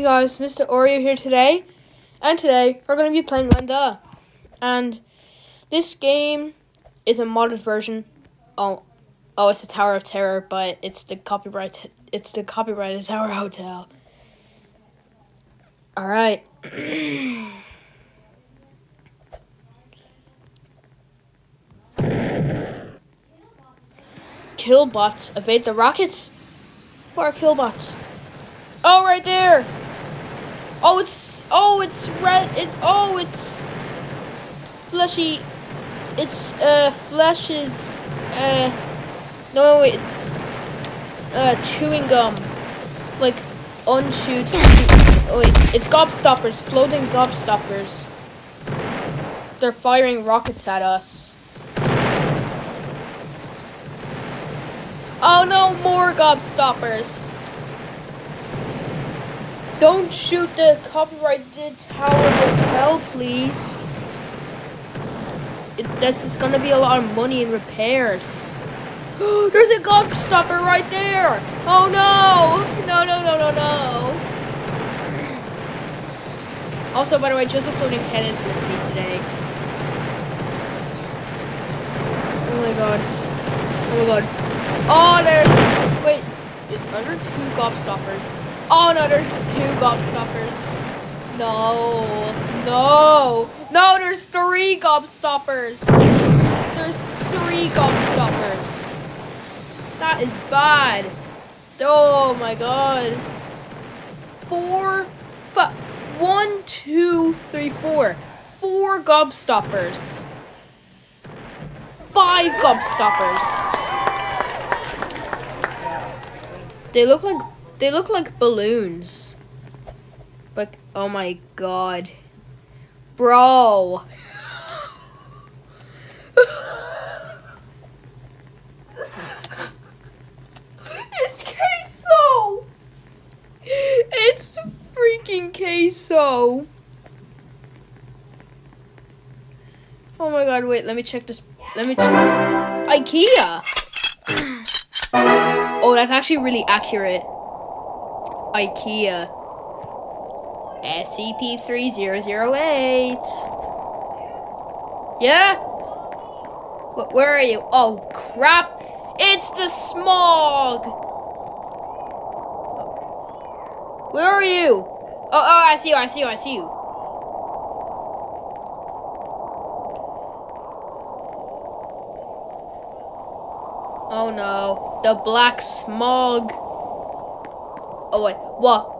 Hey guys, Mr. Oreo here today, and today we're going to be playing Lenda, and this game is a modded version. Oh, oh, it's a Tower of Terror, but it's the copyright. It's the copyrighted Tower Hotel. All right. Kill bots. Evade the rockets. Where are kill bots? Oh, right there. Oh, it's oh, it's red. It's oh, it's fleshy. It's uh, flesh is uh, no, it's uh, chewing gum, like unchewed. Oh wait, it's gobstoppers, floating gobstoppers. They're firing rockets at us. Oh no, more gobstoppers. Don't shoot the copyrighted Tower Hotel, please. It, this is gonna be a lot of money in repairs. There's a gobstopper right there! Oh no! No, no, no, no, no! Also, by the way, just a floating head is with me today. Oh my god. Oh my god. Oh, there's... Wait, are there two gobstoppers? Oh no, there's two gobstoppers. No, no, no, there's three gobstoppers. There's three gobstoppers. That is bad. Oh my god. Four, five, one, two, three, four. Four gobstoppers. Five gobstoppers. They look like they look like balloons. But, oh my god. Bro. it's queso! It's freaking queso! Oh my god, wait, let me check this. Let me check. IKEA! oh, that's actually really accurate. IKEA. SCP-3008. Yeah? Where are you? Oh, crap. It's the smog. Where are you? Oh, oh, I see you, I see you, I see you. Oh no, the black smog. Oh wait, what?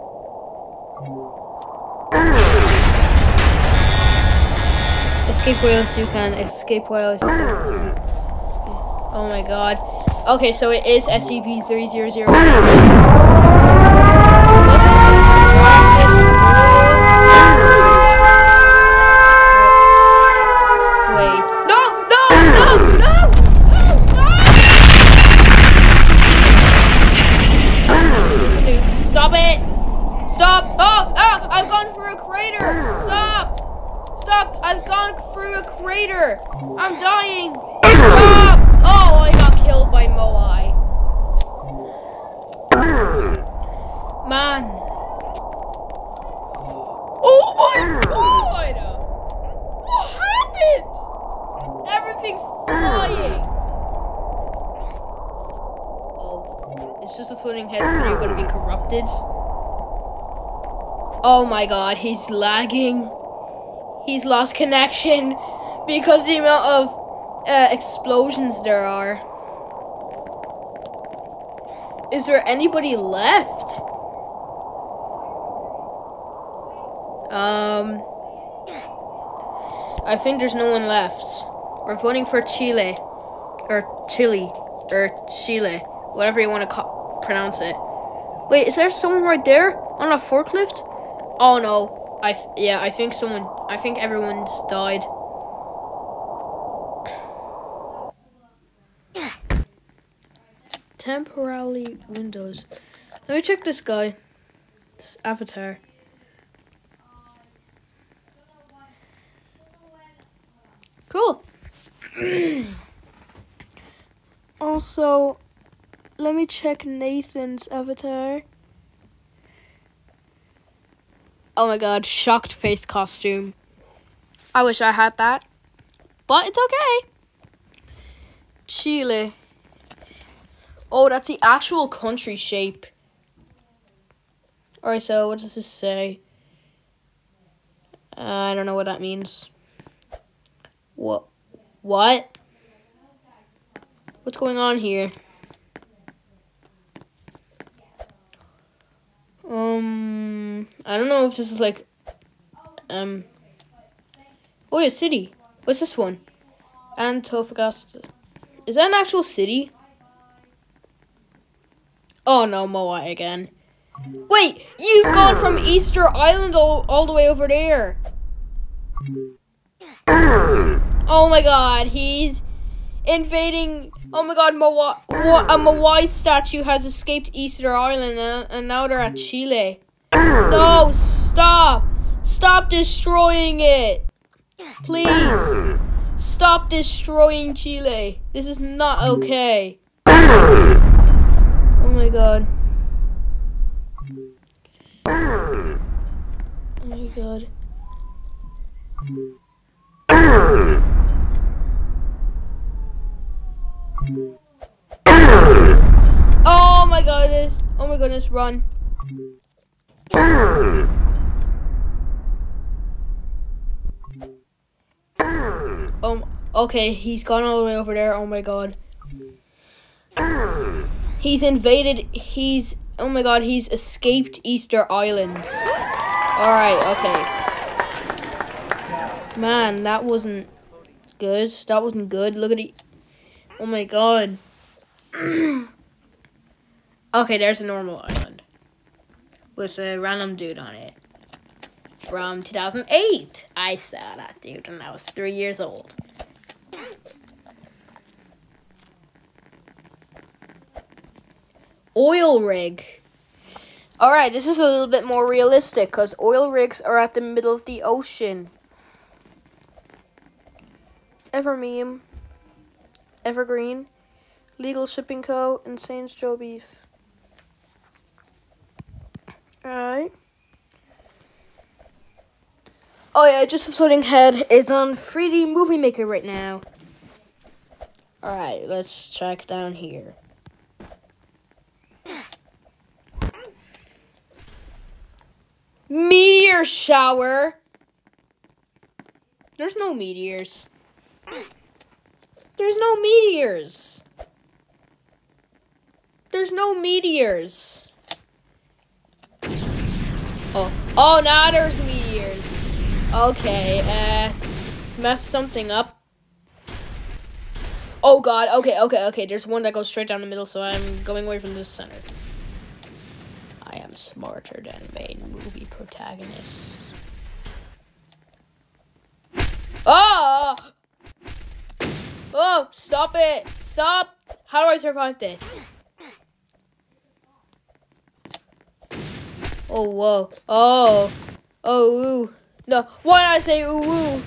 Escape while you can. Escape can. Oh my god. Okay, so it is SCP-3008. Everything's flying. Oh, it's just a floating head, so you're gonna be corrupted. Oh my god, he's lagging. He's lost connection because the amount of uh, explosions there are. Is there anybody left? Um, I think there's no one left. We're voting for Chile, or Chile, or Chile, whatever you want to pronounce it. Wait, is there someone right there on a forklift? Oh no, I yeah, I think someone, I think everyone's died. temporarily windows. Let me check this guy. This avatar. Cool. also, let me check Nathan's avatar. Oh my god, shocked face costume. I wish I had that. But it's okay. Chile. Oh, that's the actual country shape. Alright, so what does this say? Uh, I don't know what that means. What? What? What's going on here? Um, I don't know if this is like, um, oh yeah, city. What's this one? Antofagasta. Is that an actual city? Oh no, Moai again. Wait, you've gone from Easter Island all, all the way over there. Oh my god, he's invading. Oh my god, Moai, a Moai statue has escaped Easter Island and, and now they're at Chile. No, stop. Stop destroying it. Please. Stop destroying Chile. This is not okay. Oh my god. Oh my god. Oh my goodness. Oh my goodness, run. Um, okay, he's gone all the way over there. Oh my god. He's invaded, he's, oh my god, he's escaped Easter Island. Alright, okay. Man, that wasn't good. That wasn't good. Look at it. Oh my god. okay, there's a normal island. With a random dude on it. From 2008. I saw that dude when I was three years old. Oil rig. Alright, this is a little bit more realistic because oil rigs are at the middle of the ocean. Ever meme. Evergreen. Legal Shipping Co. and Saints Joe Beef. Alright. Oh yeah, Just a Floating Head is on 3D Movie Maker right now. Alright, let's check down here. Meteor shower. There's no meteors. There's no meteors. There's no meteors. Oh, oh, now there's meteors. Okay, uh, mess something up. Oh god, okay, okay, okay. There's one that goes straight down the middle, so I'm going away from the center. I am smarter than main movie protagonists. Oh! Oh, stop it! Stop! How do I survive this? Oh, whoa. Oh. Oh, ooh. No, why did I say ooh, ooh?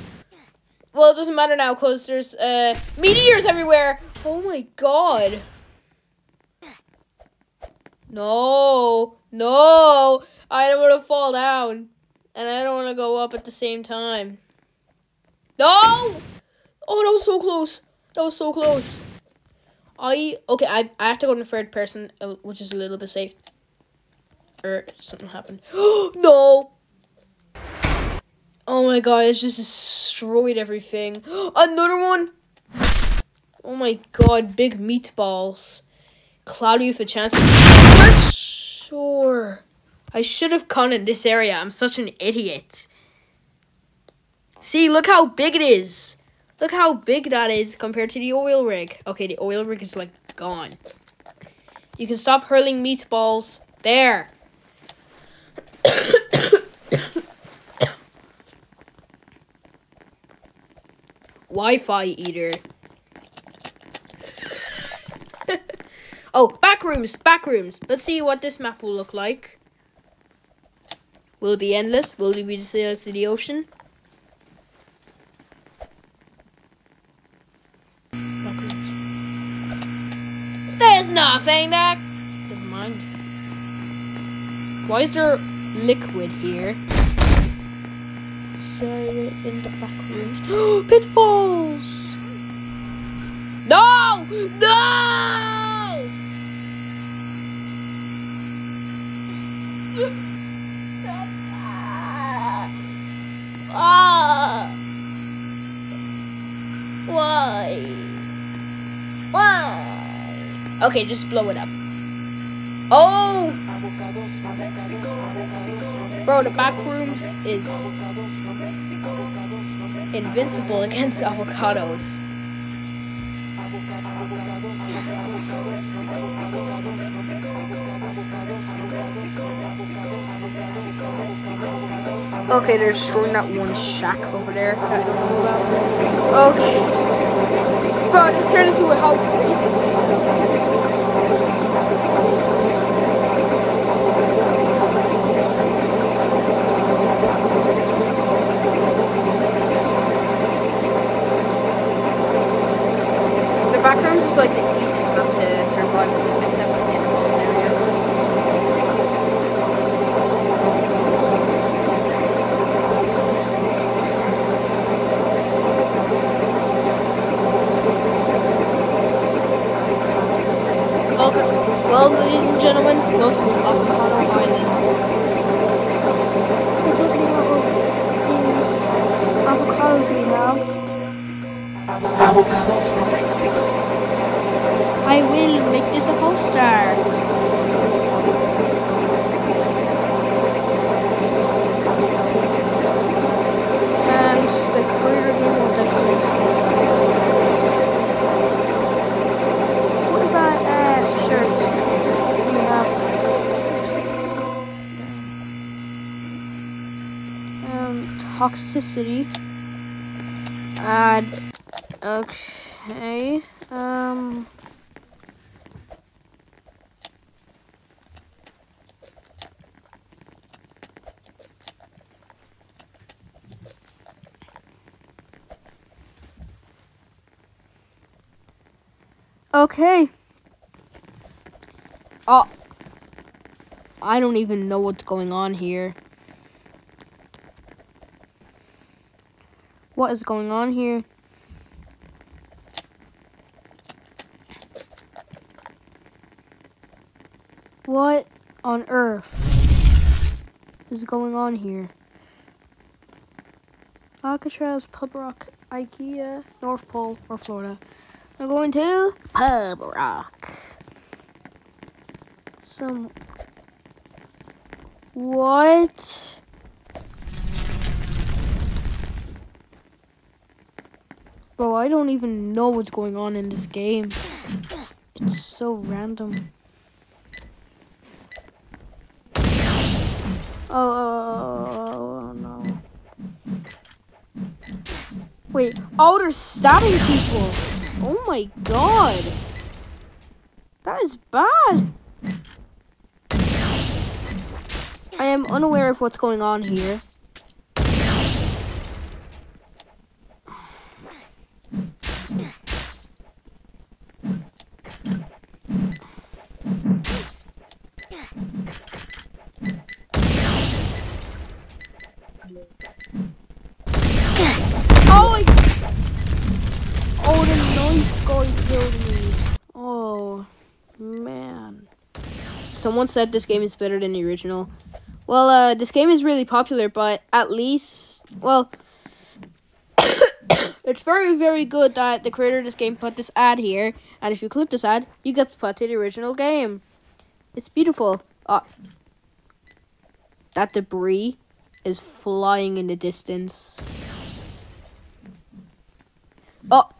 Well, it doesn't matter now because there's uh, meteors everywhere. Oh my god. No. No. I don't want to fall down. And I don't want to go up at the same time. No! Oh, that was so close. That was so close. I okay. I I have to go in the third person, uh, which is a little bit safe. Or something happened. no. Oh my god! It's just destroyed everything. Another one. Oh my god! Big meatballs. Cloudy with a chance. Sure. I should have gone in this area. I'm such an idiot. See, look how big it is. Look how big that is compared to the oil rig. Okay, the oil rig is like gone. You can stop hurling meatballs. There. Wi-Fi eater. oh, back rooms, back rooms. Let's see what this map will look like. Will it be endless? Will it be the, sea, the ocean? Nothing there. Never mind. Why is there liquid here? decided in the back rooms. Pitfalls! No! No! Okay, just blow it up. Oh! Bro, the back rooms is invincible against avocados. Okay, they're destroying that one shack over there. Okay. Bro, this turned into a house background is like the easiest map to survive except in the mountain area. Welcome, well, ladies and gentlemen, welcome to Avocado Island. Avocados we have. I will make this a poster. Toxicity. Add. Okay. Um. Okay. Oh. I don't even know what's going on here. What is going on here? What on earth is going on here? Alcatraz, Pub Rock, IKEA, North Pole, or Florida. We're going to Pub Rock. Some. What? Bro, I don't even know what's going on in this game. It's so random. Oh, oh, oh, oh, oh no. Wait, oh, they're stabbing people. Oh my god. That is bad. I am unaware of what's going on here. Oh, I... oh, the knife guy killed me. Oh, man. Someone said this game is better than the original. Well, uh, this game is really popular, but at least, well, it's very, very good that the creator of this game put this ad here. And if you click this ad, you get to the original game. It's beautiful. Uh, that debris is flying in the distance. Oh,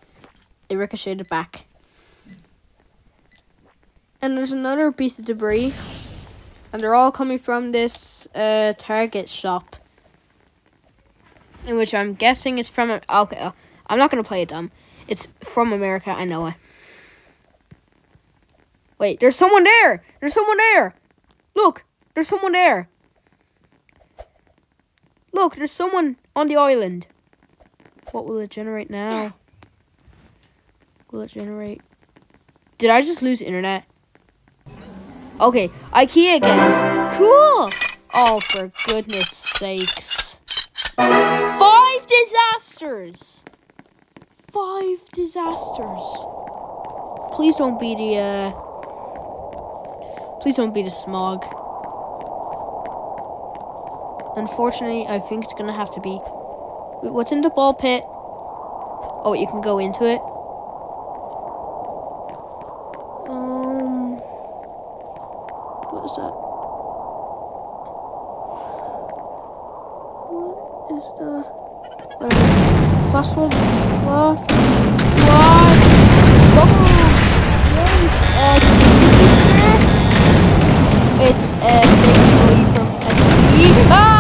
it ricocheted back. And there's another piece of debris. And they're all coming from this uh, Target shop. In which I'm guessing is from... Okay, uh, I'm not going to play it dumb. It's from America, I know it. Wait, there's someone there! There's someone there! Look, there's someone there. Look, there's someone on the island. What will it generate now? Will it generate? Did I just lose internet? Okay, IKEA again. Cool. Oh, for goodness sakes. Five disasters. Five disasters. Please don't be the, uh, please don't be the smog. Unfortunately, I think it's gonna have to be. Wait, what's in the ball pit? Oh, you can go into it. Um, what is that? What is the? Flash flood. What? What? Sir. It's you from SB. Ah!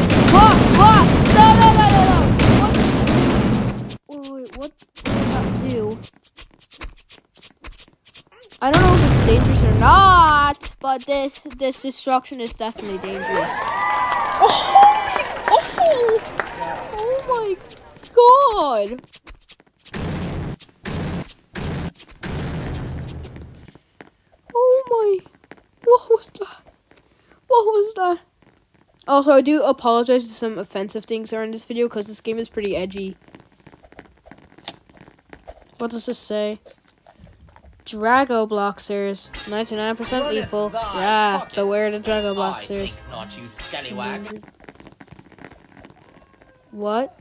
God. Fuck, fuck! No, no, no, no, no! What? Wait, wait, what does that do? I don't know if it's dangerous or not, but this this destruction is definitely dangerous. Oh, oh, oh my god! Oh my, what was that? What was that? Also, I do apologize to some offensive things are in this video because this game is pretty edgy. What does this say? Drago Bloxers, 99% lethal. Yeah, beware the Drago Bloxers. not, you scallywag. What?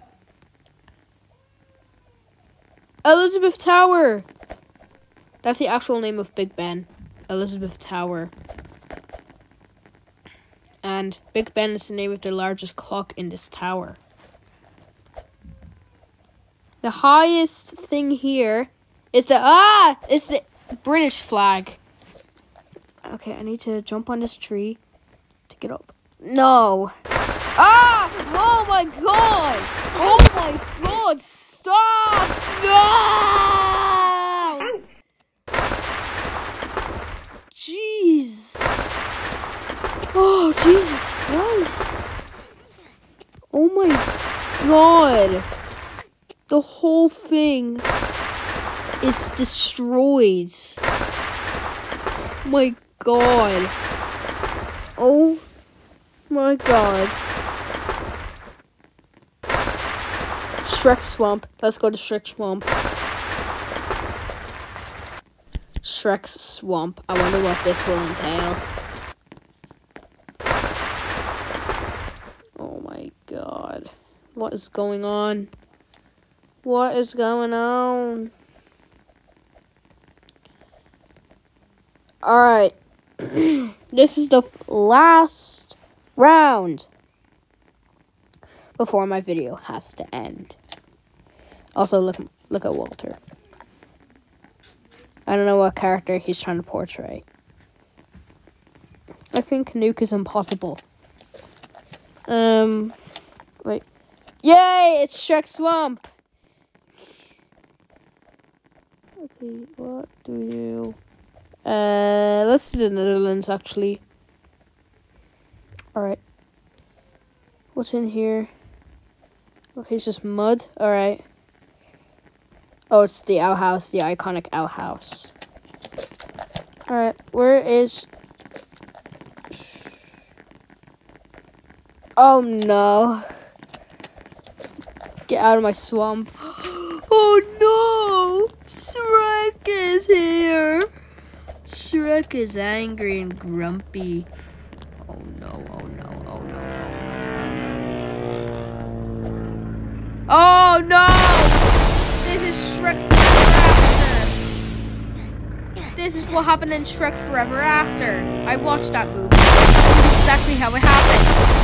Elizabeth Tower! That's the actual name of Big Ben. Elizabeth Tower. And Big Ben is the name of the largest clock in this tower. The highest thing here is the ah is the British flag. Okay, I need to jump on this tree to get up. No. Ah! Oh my god! Oh my god! Stop! No! Jeez. Oh, Jesus Christ. Oh my god. The whole thing is destroyed. My god. Oh my god. Shrek Swamp. Let's go to Shrek Swamp. Shrek's Swamp. I wonder what this will entail. Oh my god. Is going on? What is going on? Alright. this is the last round before my video has to end. Also, look look at Walter. I don't know what character he's trying to portray. I think Nuke is impossible. Um, wait. Yay! It's Shrek Swamp. Okay, what do we do? Uh, let's do the Netherlands actually. All right. What's in here? Okay, it's just mud. All right. Oh, it's the outhouse, the iconic outhouse. All right, where is? Oh no! Get out of my swamp. oh no! Shrek is here! Shrek is angry and grumpy. Oh no, oh no, oh no, oh no. Oh no! This is Shrek Forever After! This is what happened in Shrek Forever After. I watched that movie. That's exactly how it happened.